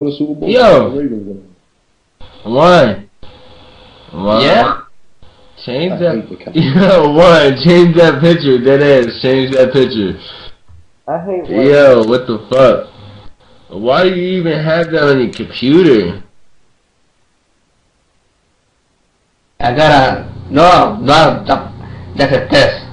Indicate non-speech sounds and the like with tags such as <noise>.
the Super Bowl. Yo. The Ravens. One. One. Yeah. Change I that. <laughs> Yo, one. Change that picture. That is. Change that picture. I hate one. Yo, what the fuck? Why do you even have that on your computer? I gotta no no that's a test.